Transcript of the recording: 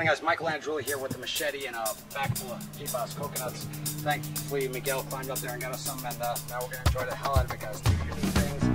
Hey guys, Michael Andreula here with the machete and a bag full of PFAS coconuts. Thankfully, Miguel climbed up there and got us some, and uh, now we're gonna enjoy the hell out of it, guys. Take things,